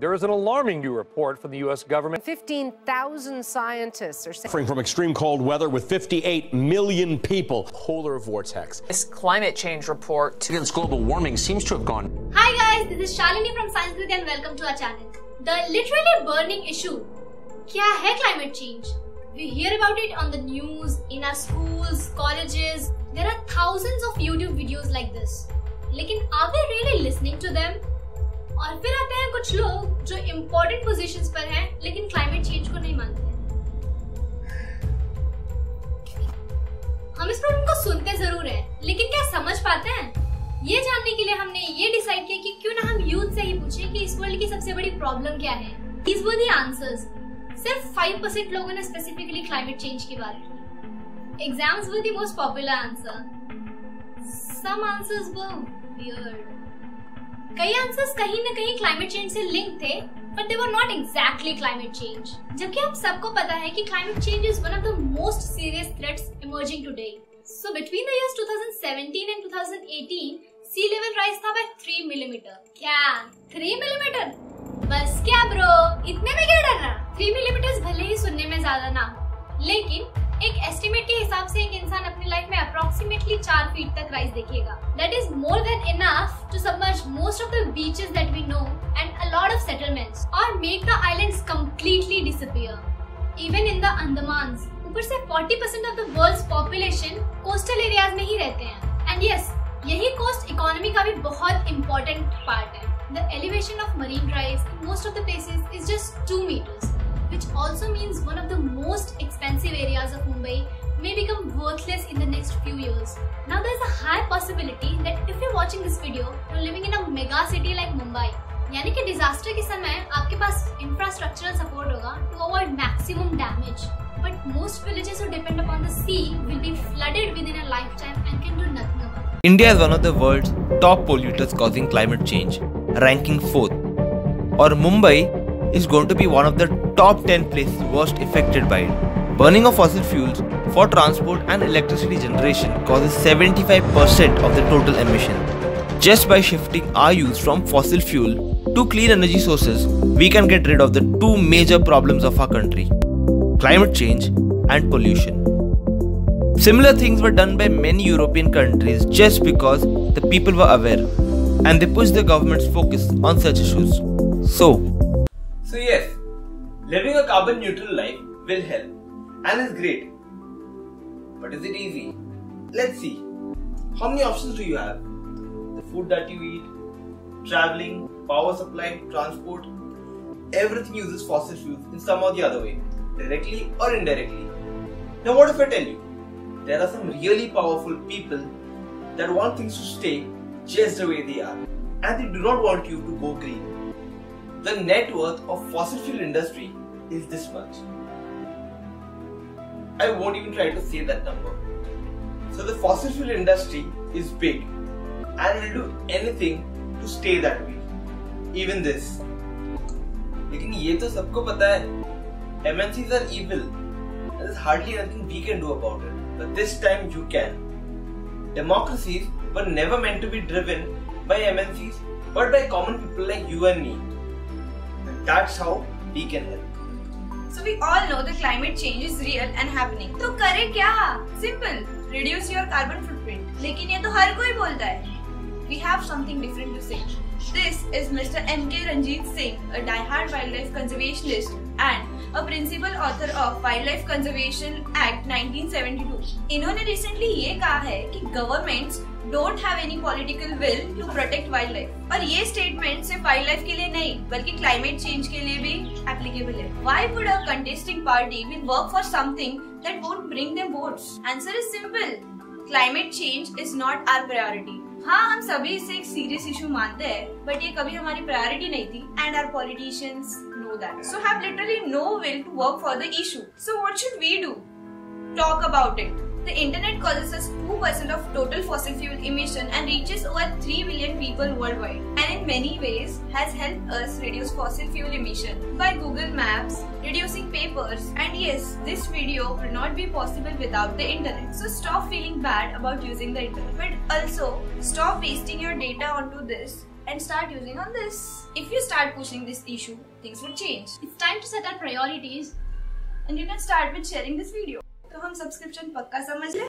There is an alarming new report from the U.S. government. 15,000 scientists are suffering from extreme cold weather with 58 million people. Polar vortex. This climate change report. against global warming seems to have gone. Hi guys, this is Shalini from Sciencekriti and welcome to our channel. The literally burning issue. Kya hai climate change? We hear about it on the news, in our schools, colleges. There are thousands of YouTube videos like this. Lekin are we really listening to them? Or? कुछ लोग जो important positions पर हैं, लेकिन climate change को नहीं मानते हम इस प्रॉब्लम को सुनते ज़रूर हैं, लेकिन क्या समझ पाते हैं? ये जानने के लिए हमने ये डिसाइड किया कि क्यों ना हम यूथ से ही पूछे कि इस वर्ल्ड की सबसे बड़ी प्रॉब्लम क्या है। These were the answers. सिर्फ़ 5% लोगों ने स्पेसिफिकली क्लाइमेट चेंज की बात की। Exams were the most popular answer some answers were weird कई आंसर्स कहीं न कहीं क्लाइमेट चेंज से लिंक थे but they were not exactly climate change जबकि हम सबको पता है कि climate change is one of the most serious threats emerging today so between the years 2017 and 2018 sea level rise था बाय 3 मिलीमीटर क्या? 3 मिलीमीटर बस क्या ब्रो इतने में क्या डरना? 3 मिलीमीटर भले ही सुनने में ज़्यादा ना लेकिन एक एस्टिमेट के हिसाब से एक इंसान अपनी लाइफ में अप्रोक्सीमेटली चार फीट तक राइज देखेगा। That is more than enough to submerge most of the beaches that we know and a lot of settlements और make the islands completely disappear even in the Andamans ऊपर से 40% of the world's population coastal areas में ही रहते हैं। And yes yes, यही coast economy का भी बहुत इंपॉर्टेंट पार्ट है। The elevation of marine drives in most of the places is just 2 meters which also means one of the most expensive areas of Mumbai may become worthless in the next few years. Now there's a high possibility that if you're watching this video, you're living in a mega city like Mumbai. यानी कि disaster के समय आपके पास infrastructural support होगा to avoid maximum damage but most villages who depend upon the sea will be flooded within a lifetime and can do nothing about it. India is one of the world's top polluters causing climate change, ranking 4th. Or Mumbai is going to be one of the top 10 places worst affected by it. Burning of fossil fuels for transport and electricity generation causes 75% of the total emission. Just by shifting our use from fossil fuel to clean energy sources, we can get rid of the two major problems of our country climate change and pollution. Similar things were done by many European countries just because the people were aware and they pushed the government's focus on such issues. So, so yes, living a carbon neutral life will help and is great. But is it easy? Let's see. How many options do you have? The food that you eat, traveling, power supply, transport, everything uses fossil fuels in some or the other way, directly or indirectly. Now what if I tell you? There are some really powerful people that want things to stay just the way they are and they do not want you to go green the net worth of fossil fuel industry is this much. I won't even try to say that number. So the fossil fuel industry is big and will do anything to stay that way. Even this. लेकिन ये तो सबको पता है MNCs are evil. There is hardly anything we can do about it. But this time you can. Democracies were never meant to be driven by MNCs but by common people like you and me. That's how we can help. So we all know the climate change is real and happening. तो करे क्या? Simple. Reduce your carbon footprint. लेकिन ये तो हर कोई बोलता है. We have something different to say. This is Mr. M.K. Ranjit Singh, a die-hard wildlife conservationist and a principal author of Wildlife Conservation Act 1972. इन्होंने recently ये कहा है कि governments don't have any political will to protect wildlife और ये statement सिर्फ़ wild life के लिए नहीं, बल्कि क्लाइमेट चेंज के लिए भी एप्लीकेबल है। Why would a contesting party will work for something that won't bring them votes answer is simple climate change is not our priority हाँ हम सभी इसे एक सीरियस इशू मानते हैं बट ये कभी हमारी प्रायोरिटी नहीं थी and our politicians know that so have literally no will to work for the issue so what should we do talk about it The internet causes us 2% of total fossil fuel emission and reaches over 3 billion people worldwide and in many ways has helped us reduce fossil fuel emission by Google Maps, reducing papers and yes, this video would not be possible without the internet. So stop feeling bad about using the internet but also stop wasting your data onto this and start using on this. If you start pushing this issue, things will change. It's time to set our priorities. And you can start with sharing this video. तो हम subscription पक्का समझ ले?